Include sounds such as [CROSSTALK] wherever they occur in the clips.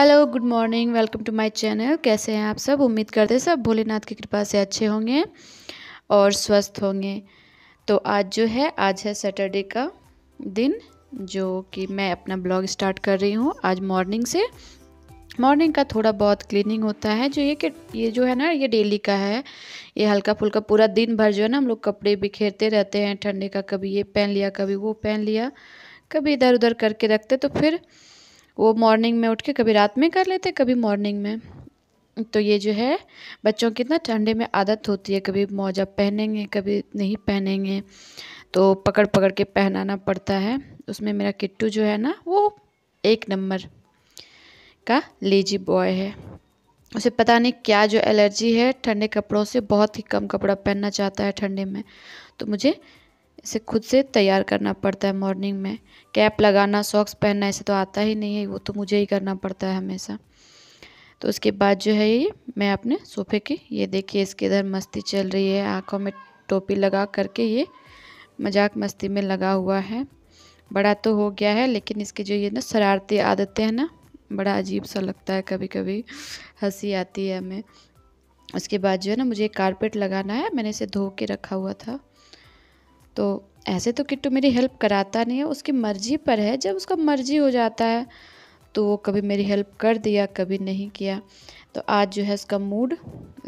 Hello good morning welcome to my channel कैसे हैं आप सब? उम्मीद करते हैं सब भोलेनाथ की कृपा से अच्छे होंगे और स्वस्थ होंगे। तो आज जो है, आज है सैटरडे का दिन, जो कि मैं अपना ब्लॉग स्टार्ट कर रही हूँ आज मॉर्निंग से। मॉर्निंग का थोड़ा बहुत क्लीनिंग होता है, जो ये कि ये जो है ना, ये डेली का है। ये हल्का फुल्का पूरा दिन भर जो है ना, हम लोग कपड़े बिखेरते रहते हैं, ठंडे का कभी ये पहन लिया, कभी वो पहन लिया, कभी इधर उधर करके रखते तो फिर वो मॉर्निंग में उठ के कभी रात में कर लेते, कभी मॉर्निंग में। तो ये जो है, बच्चों की ना ठंडे में आदत होती है, कभी मौजा पहनेंगे, कभी नहीं पहनेंगे तो पकड़ पकड़ के पहनाना पड़ता है। उसमें मेरा किट्टू जो है ना, वो एक नंबर का लेजी बॉय है। उसे पता नहीं क्या जो एलर्जी है, ठंडे कपड़ों से बहुत ही कम कपड़ा पहनना चाहता है ठंडे में। तो मुझे इसे खुद से तैयार करना पड़ता है मॉर्निंग में। कैप लगाना सॉक्स पहनना, ऐसे तो आता ही नहीं है, वो तो मुझे ही करना पड़ता है हमेशा। तो उसके बाद जो है ये, मैं अपने सोफे की, ये देखिए इसके इधर मस्ती चल रही है, आँखों में टोपी लगा करके ये मज़ाक मस्ती में लगा हुआ है। बड़ा तो हो गया है, लेकिन इसकी जो ये ना शरारती आदतें हैं ना, बड़ा अजीब सा लगता है कभी कभी हँसी आती है हमें। उसके बाद जो है ना, मुझे कारपेट लगाना है, मैंने इसे धो के रखा हुआ था। तो ऐसे तो किट्टू मेरी हेल्प कराता नहीं है, उसकी मर्ज़ी पर है। जब उसका मर्ज़ी हो जाता है तो वो कभी मेरी हेल्प कर दिया, कभी नहीं किया। तो आज जो है उसका मूड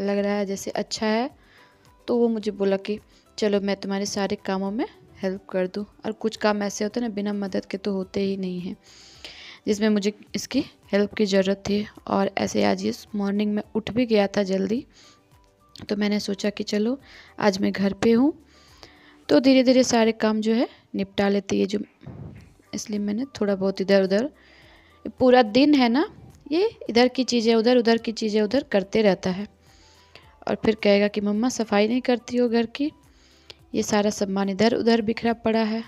लग रहा है, जैसे अच्छा है तो वो मुझे बोला कि, चलो, मैं तुम्हारे सारे कामों में हेल्प कर दूँ। और कुछ काम ऐसे होते हैं ना, बिना मदद के तो होते ही नहीं हैं, जिसमें मुझे इसकी हेल्प की ज़रूरत थी। और ऐसे आज इस मॉर्निंग में उठ भी गया था जल्दी तो मैंने सोचा कि, चलो, आज मैं घर पे हूँ तो धीरे धीरे सारे काम जो है निपटा लेती है जो इसलिए मैंने थोड़ा बहुत इधर उधर पूरा दिन है ना, ये इधर की चीज़ें उधर उधर की चीज़ें उधर करते रहता है। और फिर कहेगा कि मम्मा सफ़ाई नहीं करती हो घर की, ये सारा सामान इधर उधर बिखरा पड़ा है।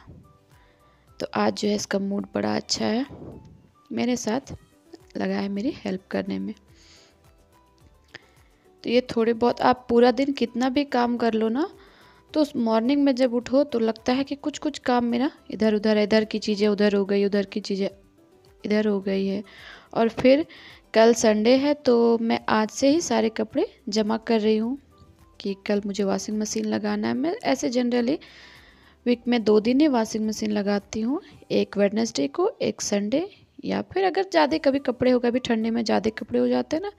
तो आज जो है इसका मूड बड़ा अच्छा है, मेरे साथ लगा है मेरी हेल्प करने में। तो ये थोड़े बहुत, आप पूरा दिन कितना भी काम कर लो ना तो उस मॉर्निंग में जब उठो तो लगता है कि कुछ कुछ काम मेरा इधर, उधर, इधर की चीज़ें उधर हो गई, उधर की चीज़ें इधर हो गई है। और फिर कल संडे है तो मैं आज से ही सारे कपड़े जमा कर रही हूँ कि कल मुझे वॉशिंग मशीन लगाना है। मैं ऐसे जनरली वीक में दो दिन ही वॉशिंग मशीन लगाती हूँ, एक वेडनेसडे को, एक संडे या फिर अगर ज़्यादा कभी कपड़े हो, कभी ठंडे में ज़्यादा कपड़े हो जाते हैं ना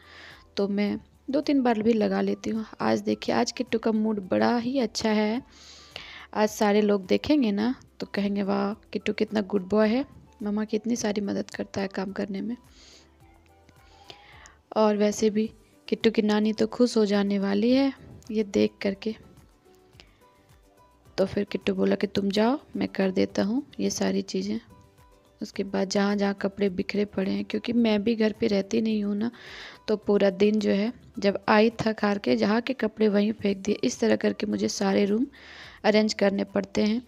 तो मैं दो तीन बार भी लगा लेती हूँ। आज देखिए, आज किट्टू का मूड बड़ा ही अच्छा है। आज सारे लोग देखेंगे ना तो कहेंगे, वाह, किट्टू कितना गुड बॉय है। मम्मा कितनी सारी मदद करता है काम करने में। और वैसे भी किट्टू की नानी तो खुश हो जाने वाली है, ये देख करके। तो फिर किट्टू बोला कि, तुम जाओ, मैं कर देता हूँ ये सारी चीज़ें। उसके बाद जहाँ जहाँ कपड़े बिखरे पड़े हैं, क्योंकि मैं भी घर पे रहती नहीं हूँ ना तो पूरा दिन जो है, जब आई थक हार के जहाँ के कपड़े वहीं फेंक दिए, इस तरह करके मुझे सारे रूम अरेंज करने पड़ते हैं।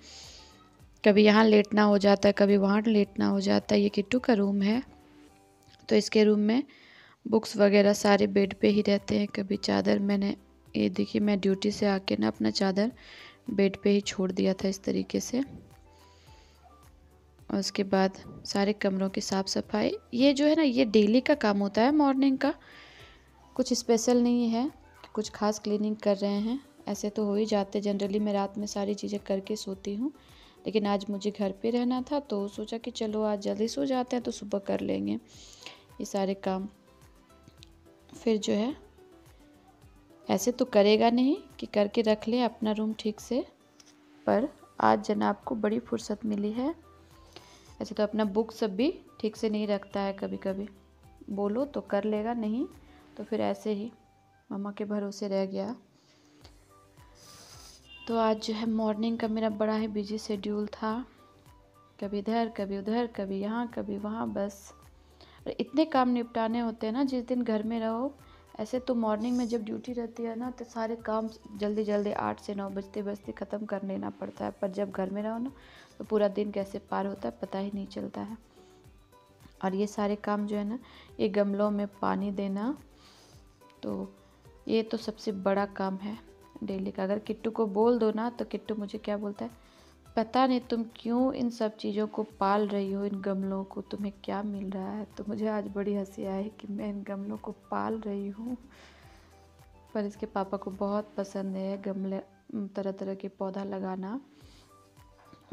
कभी यहाँ लेटना हो जाता है कभी वहाँ लेटना हो जाता है ये किट्टू का रूम है। तो इसके रूम में बुक्स वगैरह सारे बेड पे ही रहते हैं, कभी चादर मैंने, ये देखिए मैं ड्यूटी से आके ना अपना चादर बेड पे ही छोड़ दिया था इस तरीके से। और उसके बाद सारे कमरों की साफ़ सफ़ाई ये जो है ना, ये डेली का काम होता है मॉर्निंग का। कुछ स्पेशल नहीं है, कुछ खास क्लीनिंग कर रहे हैं। ऐसे तो हो ही जाते जनरली मैं रात में सारी चीज़ें करके सोती हूँ। लेकिन आज मुझे घर पे रहना था तो सोचा कि चलो आज जल्दी सो जाते हैं तो सुबह कर लेंगे ये सारे काम। फिर जो है, ऐसे तो करेगा नहीं कि करके रख लें अपना रूम ठीक से, पर आज जनाब को बड़ी फुर्सत मिली है। ऐसे तो अपना बुक सब भी ठीक से नहीं रखता है कभी कभी बोलो तो कर लेगा, नहीं तो फिर ऐसे ही मम्मा के भरोसे रह गया। तो आज जो है मॉर्निंग का मेरा बड़ा ही बिज़ी शेड्यूल था। कभी इधर, कभी उधर, कभी यहाँ, कभी वहाँ, बस। और इतने काम निपटाने होते हैं ना, जिस दिन घर में रहो, ऐसे तो मॉर्निंग में जब ड्यूटी रहती है ना तो सारे काम जल्दी जल्दी आठ से नौ बजते बजते ख़त्म कर लेना पड़ता है। पर जब घर में रहो ना तो पूरा दिन कैसे पार होता है, पता ही नहीं चलता है। और ये सारे काम जो है ना, ये गमलों में पानी देना तो ये तो सबसे बड़ा काम है डेली का। अगर किट्टू को बोल दो ना तो किट्टू मुझे क्या बोलता है? पता नहीं तुम क्यों इन सब चीज़ों को पाल रही हो, इन गमलों को? तुम्हें क्या मिल रहा है? तो मुझे आज बड़ी हँसी आई कि मैं इन गमलों को पाल रही हूँ। पर इसके पापा को बहुत पसंद है गमले तरह तरह के पौधा लगाना।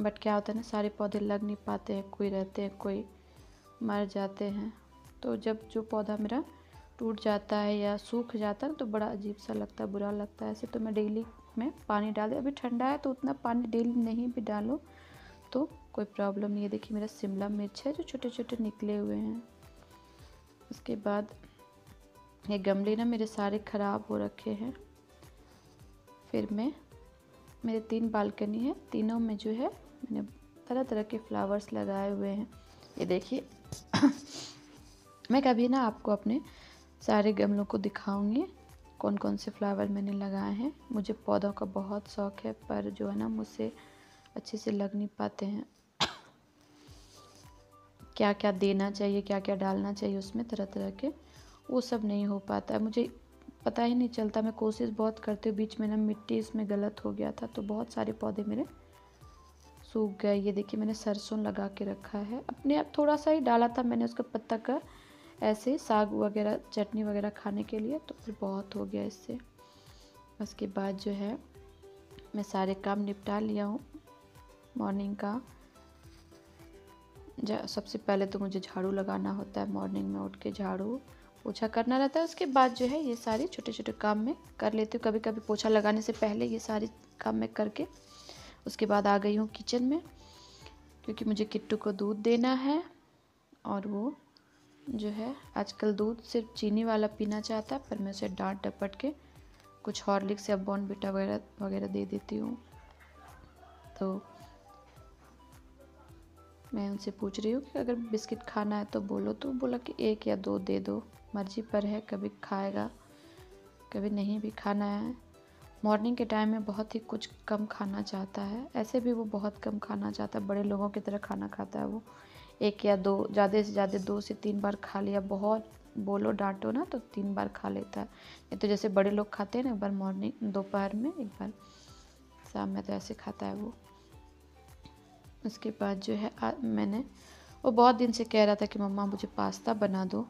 बट क्या होता है ना, सारे पौधे लग नहीं पाते हैं, कोई रहते हैं, कोई मर जाते हैं। तो जब जो पौधा मेरा टूट जाता है या सूख जाता है तो बड़ा अजीब सा लगता है, बुरा लगता है। ऐसे तो मैं डेली में पानी डाल अभी ठंडा है तो उतना पानी डेली नहीं भी डालो तो कोई प्रॉब्लम नहीं है। देखिए मेरा शिमला मिर्च है जो छोटे छोटे निकले हुए हैं। उसके बाद ये गमले ना मेरे सारे ख़राब हो रखे हैं। फिर मैं, मेरे तीन बालकनी है, तीनों में जो है मैंने तरह तरह के फ्लावर्स लगाए हुए हैं। ये देखिए, [COUGHS] मैं कभी ना आपको अपने सारे गमलों को दिखाऊँगी कौन कौन से फ्लावर मैंने लगाए हैं। मुझे पौधों का बहुत शौक़ है, पर जो है ना, मुझसे अच्छे से लग नहीं पाते हैं। [COUGHS] क्या क्या देना चाहिए क्या क्या डालना चाहिए उसमें तरह तरह के, वो सब नहीं हो पाता। मुझे पता ही नहीं चलता, मैं कोशिश बहुत करती हूँ, बीच में ना मिट्टी इसमें गलत हो गया था तो बहुत सारे पौधे मेरे सूख गए ये देखिए मैंने सरसों लगा के रखा है। अपने आप थोड़ा सा ही डाला था मैंने उसका पत्ता का, ऐसे साग वगैरह, चटनी वगैरह खाने के लिए तो फिर बहुत हो गया इससे। उसके बाद जो है, मैं सारे काम निपटा लिया हूँ मॉर्निंग का। सबसे पहले तो मुझे झाड़ू लगाना होता है मॉर्निंग में उठ के झाड़ू पोछा करना रहता है। उसके बाद जो है, ये सारे छोटे छोटे काम में कर लेती हूँ। कभी कभी पोछा लगाने से पहले ये सारे काम में करके उसके बाद आ गई हूँ किचन में, क्योंकि मुझे किट्टू को दूध देना है और वो जो है आजकल दूध सिर्फ़ चीनी वाला पीना चाहता है, पर मैं उसे डांट डपट के कुछ हॉर्लिक्स या बॉर्नविटा वगैरह वगैरह दे देती हूँ। तो मैं उनसे पूछ रही हूँ कि अगर बिस्किट खाना है तो बोलो तो बोला कि एक या दो दे दो, मर्ज़ी पर है, कभी खाएगा, कभी नहीं भी खाना है। मॉर्निंग के टाइम में बहुत ही कुछ कम खाना चाहता है। ऐसे भी वो बहुत कम खाना चाहता है बड़े लोगों की तरह खाना खाता है वो। एक या दो ज़्यादा से ज़्यादा दो से तीन बार खा लिया बहुत बोलो डांटो ना तो तीन बार खा लेता है। ये तो जैसे बड़े लोग खाते हैं ना एक बार मॉर्निंग दोपहर में एक बार शाम में तो ऐसे खाता है वो। उसके बाद जो है आ, मैंने वो बहुत दिन से कह रहा था कि मम्मा मुझे पास्ता बना दो।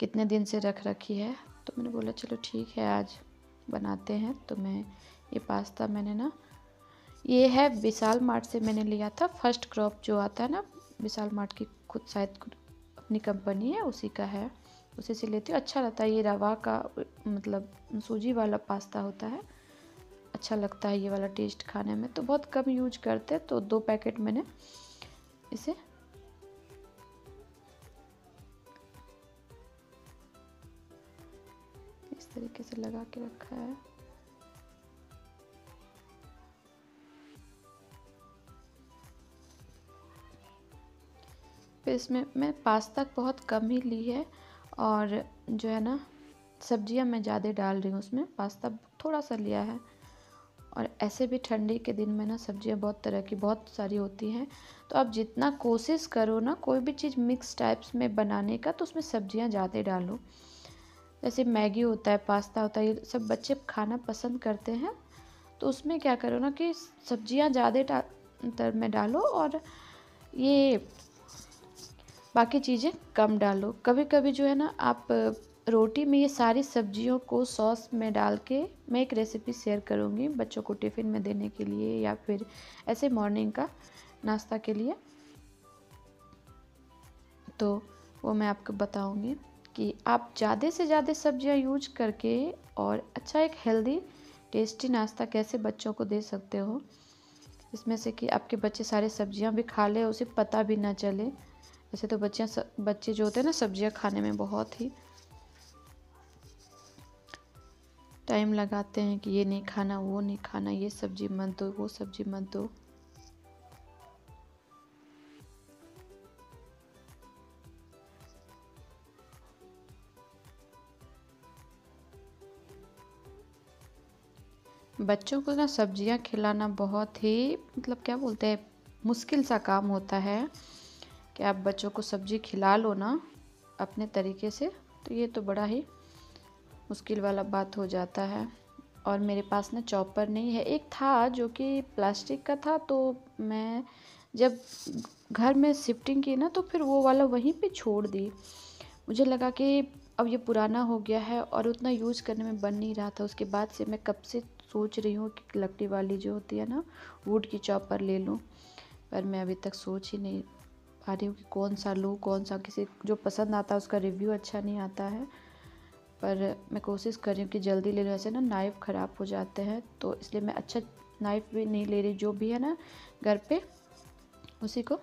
कितने दिन से रख रखी है? तो मैंने बोला चलो ठीक है आज बनाते हैं तो मैं ये पास्ता मैंने ना, ये है विशाल मार्ट से मैंने लिया था। फ़र्स्ट क्रॉप जो आता है ना, विशाल मार्ट की खुद शायद अपनी कंपनी है, उसी का है। उसी से लेती हूँ। अच्छा रहता है, ये रवा का मतलब सूजी वाला पास्ता होता है। अच्छा लगता है ये वाला टेस्ट खाने में। तो बहुत कम यूज़ करते हैं तो दो पैकेट मैंने इसे तरीके से लगा के रखा है। फिर इसमें मैं पास्ता बहुत कम ही ली है और जो है ना, सब्ज़ियाँ मैं ज़्यादा डाल रही हूँ उसमें। पास्ता थोड़ा सा लिया है और ऐसे भी ठंडी के दिन में ना सब्ज़ियाँ बहुत तरह की बहुत सारी होती हैं। तो आप जितना कोशिश करो ना, कोई भी चीज़ मिक्स टाइप्स में बनाने का तो उसमें सब्ज़ियाँ ज़्यादा डालो। जैसे मैगी होता है, पास्ता होता है, ये सब बच्चे खाना पसंद करते हैं। तो उसमें क्या करो ना कि सब्ज़ियाँ ज़्यादा में डालो और ये बाकी चीज़ें कम डालो। कभी कभी जो है ना, आप रोटी में ये सारी सब्जियों को सॉस में डाल के मैं एक रेसिपी शेयर करूँगी बच्चों को टिफ़िन में देने के लिए या फिर ऐसे मॉर्निंग का नाश्ता के लिए। तो वो मैं आपको बताऊँगी। कि आप ज़्यादा से ज़्यादा सब्ज़ियाँ यूज़ करके और अच्छा एक हेल्दी टेस्टी नाश्ता कैसे बच्चों को दे सकते हो। इसमें से कि आपके बच्चे सारे सब्ज़ियाँ भी खा ले उसे पता भी ना चले। वैसे तो बच्चियाँ बच्चे जो होते हैं ना सब्ज़ियाँ खाने में बहुत ही टाइम लगाते हैं कि ये नहीं खाना, वो नहीं खाना, ये सब्ज़ी मत दो, वो सब्ज़ी मत दो। बच्चों को ना सब्ज़ियाँ खिलाना बहुत ही मतलब क्या बोलते हैं, मुश्किल सा काम होता है कि आप बच्चों को सब्ज़ी खिला लो ना अपने तरीके से तो ये तो बड़ा ही मुश्किल वाला बात हो जाता है। और मेरे पास ना चॉपर नहीं है। एक था जो कि प्लास्टिक का था तो मैं जब घर में शिफ्टिंग की ना तो फिर वो वाला वहीं पे छोड़ दी। मुझे लगा कि अब ये पुराना हो गया है और उतना यूज़ करने में बन नहीं रहा था। उसके बाद से मैं कब से सोच रही हूँ कि लकड़ी वाली जो होती है ना वुड की चॉपर ले लूँ, पर मैं अभी तक सोच ही नहीं पा रही हूँ कि कौन सा लूँ, कौन सा किसी जो पसंद आता है उसका रिव्यू अच्छा नहीं आता है। पर मैं कोशिश कर रही हूँ कि जल्दी ले लूँ, ऐसे ना नाइफ़ ख़राब हो जाते हैं तो इसलिए मैं अच्छा नाइफ़ भी नहीं ले रही, जो भी है ना घर पे, उसी को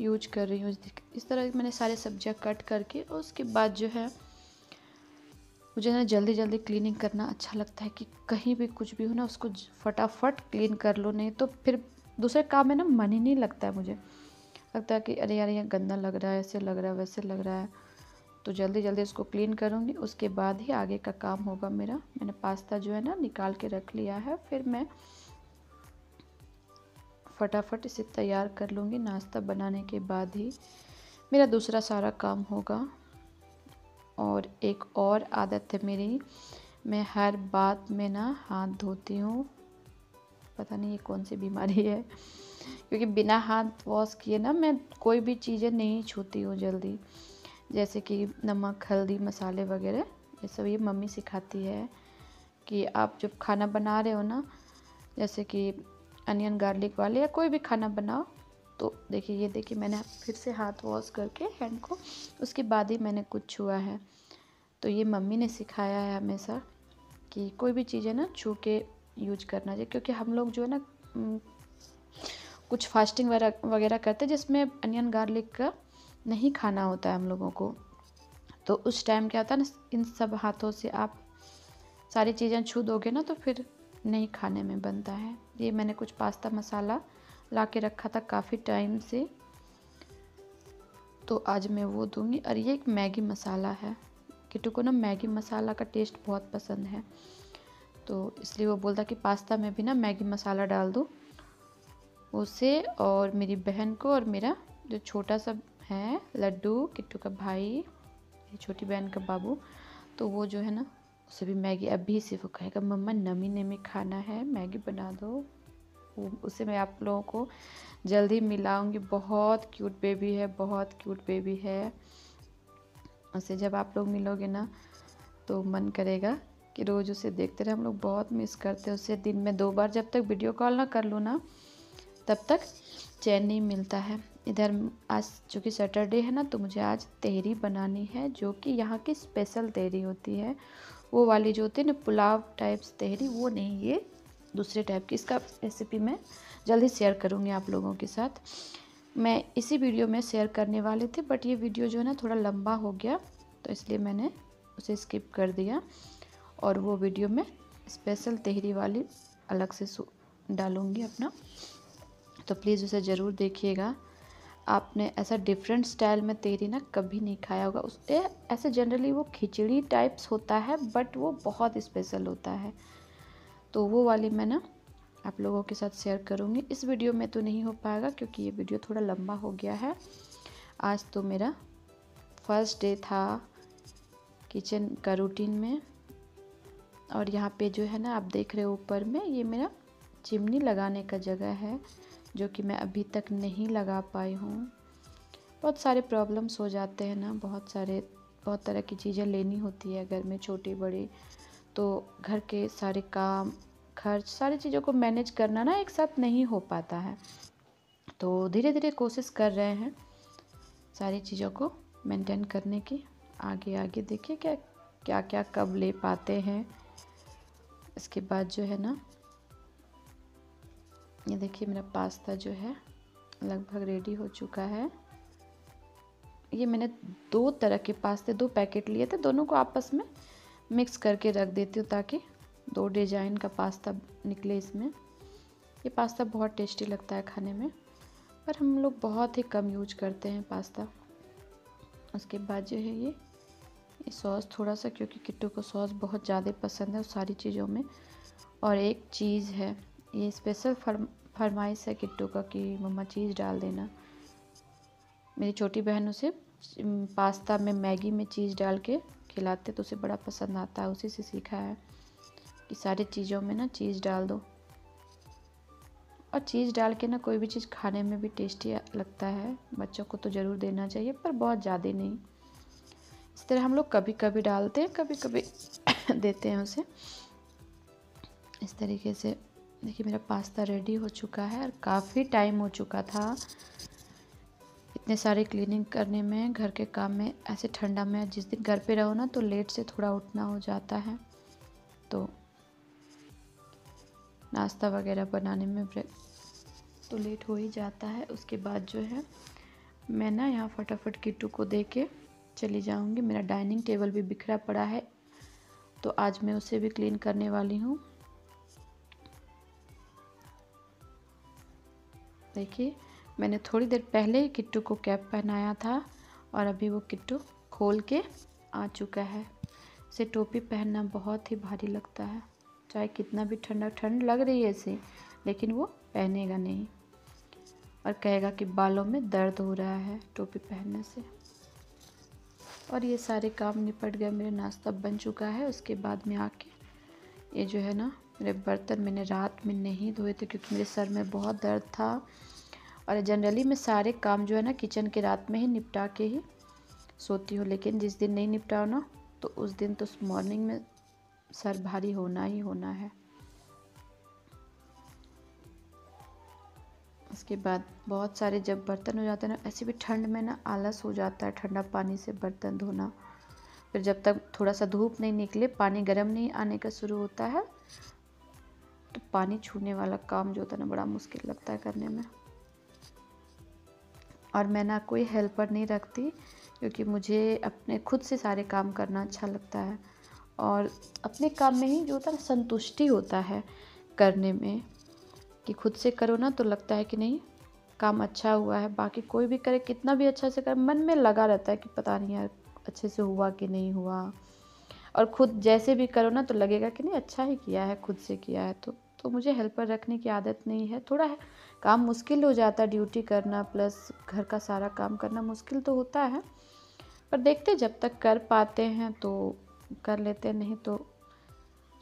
यूज़ कर रही हूँ। इस तरह मैंने सारे सब्ज़ियाँ कट करके, और उसके बाद जो है मुझे ना जल्दी जल्दी क्लीनिंग करना अच्छा लगता है कि कहीं भी कुछ भी हो ना, उसको फटाफट क्लीन कर लो, नहीं तो फिर दूसरे काम में ना मन ही नहीं लगता है मुझे। लगता है कि अरे यार, यहाँ गंदा लग रहा है, ऐसे लग रहा है, वैसे लग रहा है। तो जल्दी जल्दी उसको क्लीन करूँगी, उसके बाद ही आगे का काम होगा मेरा। मैंने पास्ता जो है ना निकाल के रख लिया है, फिर मैं फटाफट इसे तैयार कर लूँगी, नाश्ता बनाने के बाद ही। मेरा दूसरा सारा काम होगा। और एक और आदत है मेरी। मैं हर बात में ना हाथ धोती हूँ। पता नहीं ये कौन सी बीमारी है। क्योंकि बिना हाथ वॉश किए ना मैं कोई भी चीज़ें नहीं छूती हूँ जल्दी। जैसे कि नमक, हल्दी, मसाले वगैरह, ये सब ये मम्मी सिखाती है कि आप जब खाना बना रहे हो ना, जैसे कि अनियन, गार्लिक वाले या कोई भी खाना बनाओ तो देखिए, ये देखिए, मैंने फिर से हाथ वॉश करके हैंड को, उसके बाद ही मैंने कुछ छुआ है। तो ये मम्मी ने सिखाया है हमेशा कि कोई भी चीज़ है ना छू के यूज़ करना चाहिए, क्योंकि हम लोग जो है ना कुछ फास्टिंग वगैरह करते हैं, जिसमें अनियन गार्लिक का नहीं खाना होता है हम लोगों को। तो उस टाइम क्या होता है ना, इन सब हाथों से आप सारी चीज़ें छू दोगे ना तो फिर नहीं खाने में बनता है। ये मैंने कुछ पास्ता मसाला ला के रखा था काफ़ी टाइम से। तो आज मैं वो दूँगी। और ये एक मैगी मसाला है। किटू को ना मैगी मसाला का टेस्ट बहुत पसंद है। तो इसलिए वो बोलता कि पास्ता में भी ना मैगी मसाला डाल दूँ उसे और मेरी बहन को और मेरा जो छोटा सा है, लड्डू, किट्टू का भाई छोटी बहन का बाबू तो वो जो है ना, उसे भी मैगी, अभी से वो कहेगा, मम्मा नमी नमी खाना है, मैगी बना दो। उसे मैं आप लोगों को जल्दी मिलाऊँगी। बहुत क्यूट बेबी है, बहुत क्यूट बेबी है। उसे जब आप लोग मिलोगे ना तो मन करेगा कि रोज़ उसे देखते रहे। हम लोग बहुत मिस करते हैं उसे। दिन में दो बार जब तक वीडियो कॉल ना कर लूँ ना, तब तक चैन नहीं मिलता है। इधर आज चूँकि सैटरडे है ना तो मुझे आज तहरी बनानी है, जो कि यहाँ की स्पेशल तहरी होती है। वो वाली जो होती है ना, पुलाव टाइप्स तहरी, वो नहीं, ये दूसरे टाइप की इसका रेसिपी मैं जल्दी शेयर करूँगी आप लोगों के साथ। मैं इसी वीडियो में शेयर करने वाले थे बट ये वीडियो जो है ना थोड़ा लंबा हो गया तो इसलिए मैंने उसे स्किप कर दिया और वो वीडियो में स्पेशल तहरी वाली अलग से डालूँगी अपना। तो प्लीज़ उसे ज़रूर देखिएगा। आपने ऐसा डिफरेंट स्टाइल में तेरी ना कभी नहीं खाया होगा। उस ऐसे जनरली वो खिचड़ी टाइप्स होता है बट वो बहुत स्पेशल होता है। तो वो वाली मैं ना आप लोगों के साथ शेयर करूँगी। इस वीडियो में तो नहीं हो पाएगा क्योंकि ये वीडियो थोड़ा लंबा हो गया है। आज तो मेरा फ़र्स्ट डे था किचन का रूटीन में। और यहाँ पे जो है ना, आप देख रहे हो ऊपर में, ये मेरा चिमनी लगाने का जगह है, जो कि मैं अभी तक नहीं लगा पाई हूँ। बहुत सारे प्रॉब्लम्स हो जाते हैं ना, बहुत सारे, बहुत तरह की चीज़ें लेनी होती है घर में छोटी बड़ी तो घर के सारे काम, खर्च, सारी चीज़ों को मैनेज करना ना एक साथ नहीं हो पाता है। तो धीरे धीरे कोशिश कर रहे हैं सारी चीज़ों को मेंटेन करने की। आगे आगे देखिए क्या क्या क्या कब ले पाते हैं। इसके बाद जो है ना, ये देखिए मेरा पास्ता जो है लगभग रेडी हो चुका है। ये मैंने दो तरह के पास्ते, दो पैकेट लिए थे, दोनों को आपस में मिक्स करके रख देती हूँ ताकि दो डिज़ाइन का पास्ता निकले इसमें। ये पास्ता बहुत टेस्टी लगता है खाने में, पर हम लोग बहुत ही कम यूज़ करते हैं पास्ता। उसके बाद जो है ये सॉस थोड़ा सा, क्योंकि किट्टू को सॉस बहुत ज़्यादा पसंद है सारी चीज़ों में। और एक चीज़ है, ये स्पेशल फरम फरमाइश है किट्टू का कि मम्मा चीज़ डाल देना। मेरी छोटी बहन उसे पास्ता में मैगी में चीज़ डाल के खिलाते तो उसे बड़ा पसंद आता है, उसी से सीखा है कि सारी चीज़ों में ना चीज़ डाल दो। और चीज़ डाल के ना कोई भी चीज़ खाने में भी टेस्टी लगता है, बच्चों को तो ज़रूर देना चाहिए, पर बहुत ज़्यादा नहीं। इस तरह हम लोग कभी कभी डालते हैं कभी कभी [COUGHS] देते हैं उसे। इस तरीके से, देखिए मेरा पास्ता रेडी हो चुका है और काफ़ी टाइम हो चुका था। इतने सारे क्लीनिंग करने में, घर के काम में ऐसे ठंडा में, जिस दिन घर पे रहो ना तो लेट से थोड़ा उठना हो जाता है। तो नाश्ता वगैरह बनाने में तो लेट हो ही जाता है। उसके बाद जो है, मैं ना यहाँ फटाफट किट्टू को दे के चली जाऊँगी। मेरा डाइनिंग टेबल भी बिखरा पड़ा है तो आज मैं उसे भी क्लीन करने वाली हूँ। देखिए मैंने थोड़ी देर पहले किट्टू को कैप पहनाया था और अभी वो किट्टू खोल के आ चुका है। इसे टोपी पहनना बहुत ही भारी लगता है। चाहे कितना भी ठंडा, ठंड लग रही है इसे, लेकिन वो पहनेगा नहीं। और कहेगा कि बालों में दर्द हो रहा है टोपी पहनने से। और ये सारे काम निपट गए मेरा नाश्ता बन चुका है। उसके बाद में आके ये जो है ना, मेरे बर्तन मैंने रात में नहीं धोए थे क्योंकि मेरे सर में बहुत दर्द था। और जनरली मैं सारे काम जो है ना किचन के रात में ही निपटा के ही सोती हूँ। लेकिन जिस दिन नहीं निपटाओ ना तो उस दिन तो मॉर्निंग में सर भारी होना ही होना है। उसके बाद बहुत सारे जब बर्तन हो जाते हैं ना, ऐसे भी ठंड में ना आलस हो जाता है ठंडा पानी से बर्तन धोना। फिर जब तक थोड़ा सा धूप नहीं निकले, पानी गर्म नहीं आने का शुरू होता है तो पानी छूने वाला काम जो होता है ना, बड़ा मुश्किल लगता है करने में। और मैं ना कोई हेल्पर नहीं रखती, क्योंकि मुझे अपने खुद से सारे काम करना अच्छा लगता है। और अपने काम में ही जो होता है संतुष्टि होता है करने में, कि खुद से करो ना तो लगता है कि नहीं, काम अच्छा हुआ है, बाकी कोई भी करे, कितना भी अच्छा से करे, मन में लगा रहता है कि पता नहीं यार, अच्छे से हुआ कि नहीं हुआ। और खुद जैसे भी करो ना तो लगेगा कि नहीं अच्छा ही किया है, खुद से किया है तो तो मुझे हेल्पर रखने की आदत नहीं है। थोड़ा है, काम मुश्किल हो जाता है ड्यूटी करना प्लस घर का सारा काम करना मुश्किल तो होता है। पर देखते जब तक कर पाते हैं तो कर लेते हैं, नहीं तो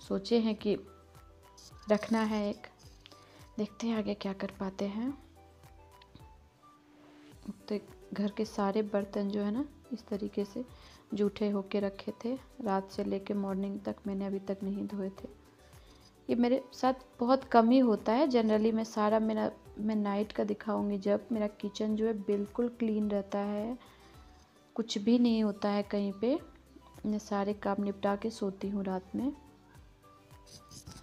सोचे हैं कि रखना है एक। देखते हैं आगे क्या कर पाते हैं। तो घर के सारे बर्तन जो है ना, इस तरीके से जूठे होके रखे थे। रात से लेके मॉर्निंग तक मैंने अभी तक नहीं धोए थे। ये मेरे साथ बहुत कम ही होता है। जनरली मैं सारा मेरा, मैं नाइट का दिखाऊँगी जब मेरा किचन जो है बिल्कुल क्लीन रहता है। कुछ भी नहीं होता है कहीं पे। मैं सारे काम निपटा के सोती हूँ रात में,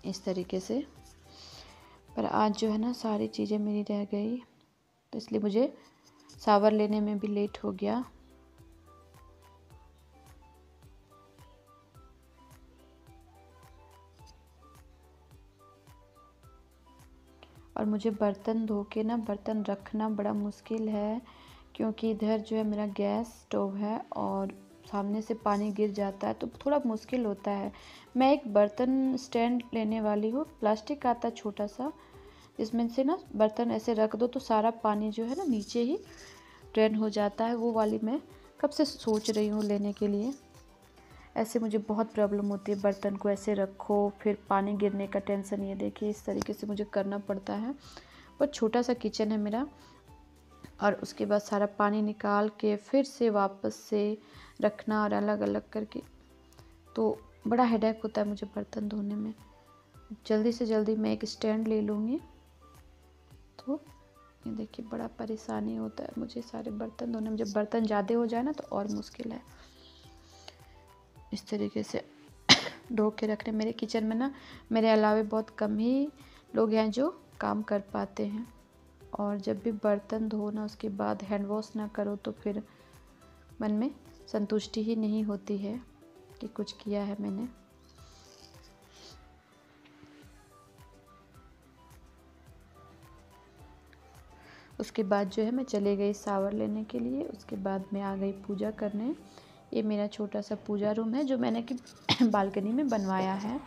इस तरीके से। पर आज जो है ना सारी चीज़ें मेरी रह गई तो इसलिए मुझे सावर लेने में भी लेट हो गया। मुझे बर्तन धो के ना, बर्तन रखना बड़ा मुश्किल है, क्योंकि इधर जो है मेरा गैस स्टोव है और सामने से पानी गिर जाता है तो थोड़ा मुश्किल होता है। मैं एक बर्तन स्टैंड लेने वाली हूँ, प्लास्टिक का आता छोटा सा, जिसमें से ना बर्तन ऐसे रख दो तो सारा पानी जो है ना नीचे ही ड्रेन हो जाता है, वो वाली मैं कब से सोच रही हूँ लेने के लिए। ऐसे मुझे बहुत प्रॉब्लम होती है, बर्तन को ऐसे रखो, फिर पानी गिरने का टेंशन, ये देखिए, इस तरीके से मुझे करना पड़ता है। बहुत छोटा सा किचन है मेरा और उसके बाद सारा पानी निकाल के फिर से वापस से रखना और अलग अलग करके। तो बड़ा हेडेक होता है मुझे बर्तन धोने में। जल्दी से जल्दी मैं एक स्टैंड ले लूँगी। तो ये देखिए, बड़ा परेशानी होता है मुझे सारे बर्तन धोने में। जब बर्तन ज़्यादा हो जाए ना तो और मुश्किल है। इस तरीके से [COUGHS] ढो के रख रखने मेरे किचन में ना, मेरे अलावे बहुत कम ही लोग हैं जो काम कर पाते हैं। और जब भी बर्तन धो ना उसके बाद हैंड वॉश ना करो तो फिर मन में संतुष्टि ही नहीं होती है कि कुछ किया है मैंने। उसके बाद जो है, मैं चले गई सावर लेने के लिए। उसके बाद मैं आ गई पूजा करने। ये मेरा छोटा सा पूजा रूम है, जो मैंने कि [CLEARS THROAT] बालकनी में बनवाया है।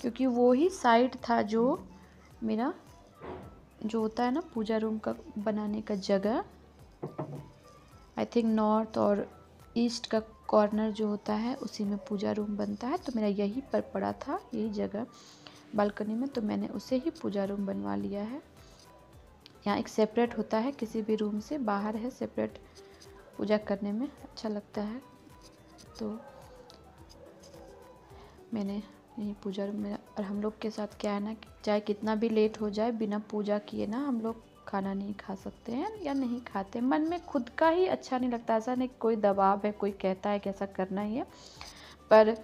क्योंकि वो ही साइड था जो मेरा, जो होता है ना पूजा रूम का बनाने का जगह। आई थिंक नॉर्थ और ईस्ट का कॉर्नर जो होता है, उसी में पूजा रूम बनता है। तो मेरा यही पर पड़ा था, यही जगह। बालकनी में तो मैंने उसे ही पूजा रूम बनवा लिया है। यहाँ एक सेपरेट होता है, किसी भी रूम से बाहर है सेपरेट पूजा करने में अच्छा लगता है। तो मैंने यही पूजा और हम लोग के साथ क्या है ना चाहे कितना भी लेट हो जाए, बिना पूजा किए ना हम लोग खाना नहीं खा सकते हैं या नहीं खाते। मन में खुद का ही अच्छा नहीं लगता, ऐसा नहीं कोई दबाव है, कोई कहता है कि ऐसा करना ही है। पर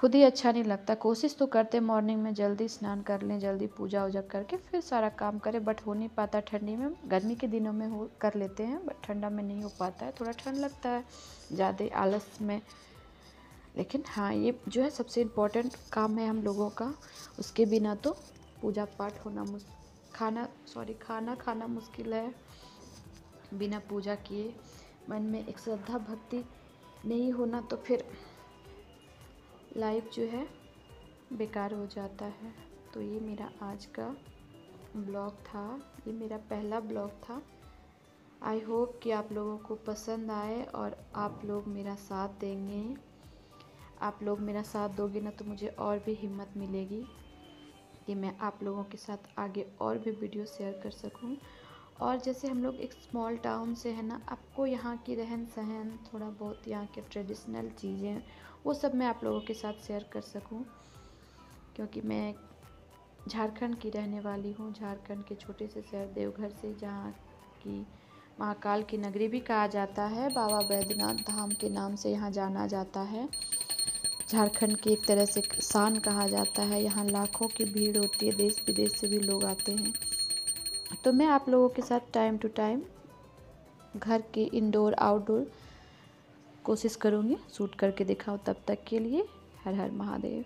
खुद ही अच्छा नहीं लगता। कोशिश तो करते मॉर्निंग में जल्दी स्नान कर लें, जल्दी पूजा वूजा करके फिर सारा काम करें बट हो नहीं पाता। ठंडी में, गर्मी के दिनों में हो, कर लेते हैं बट ठंडा में नहीं हो पाता है। थोड़ा ठंड लगता है, ज़्यादा आलस में। लेकिन हाँ ये जो है सबसे इम्पोर्टेंट काम है हम लोगों का। उसके बिना तो पूजा पाठ होना मुस, खाना सॉरी खाना खाना मुश्किल है। बिना पूजा किए मन में एक श्रद्धा भक्ति नहीं होना तो फिर लाइफ जो है बेकार हो जाता है। तो ये मेरा आज का ब्लॉग था। ये मेरा पहला ब्लॉग था। आई होप कि आप लोगों को पसंद आए और आप लोग मेरा साथ देंगे। आप लोग मेरा साथ दोगे ना तो मुझे और भी हिम्मत मिलेगी कि मैं आप लोगों के साथ आगे और भी वीडियो शेयर कर सकूँ। और जैसे हम लोग एक स्मॉल टाउन से है ना, आपको यहाँ की रहन सहन, थोड़ा बहुत यहाँ के ट्रेडिशनल चीज़ें, वो सब मैं आप लोगों के साथ शेयर कर सकूँ। क्योंकि मैं झारखंड की रहने वाली हूँ, झारखंड के छोटे से शहर देवघर से जहाँ की महाकाल की नगरी भी कहा जाता है, बाबा बैद्यनाथ धाम के नाम से यहाँ जाना जाता है। झारखंड की एक तरह से शान कहा जाता है, यहाँ लाखों की भीड़ होती है देश विदेश से भी लोग आते हैं। तो मैं आप लोगों के साथ टाइम टू टाइम घर के इंडोर आउटडोर कोशिश करूँगी शूट करके दिखाऊँ तब तक के लिए। हर हर महादेव।